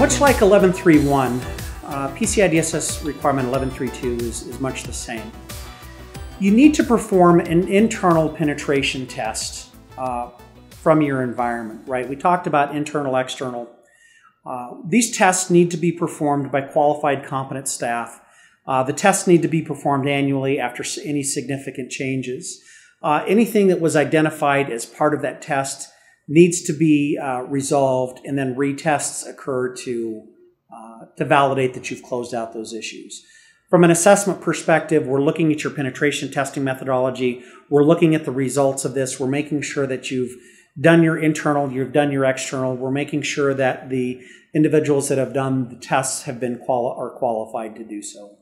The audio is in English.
much like 1131, uh, PCI DSS requirement 11.3.2 is, is much the same. You need to perform an internal penetration test uh, from your environment, right? We talked about internal, external. Uh, these tests need to be performed by qualified, competent staff. Uh, the tests need to be performed annually after any significant changes. Uh, anything that was identified as part of that test needs to be uh, resolved, and then retests occur to uh, to validate that you've closed out those issues. From an assessment perspective, we're looking at your penetration testing methodology. We're looking at the results of this. We're making sure that you've done your internal, you've done your external. We're making sure that the individuals that have done the tests have been quali- are qualified to do so.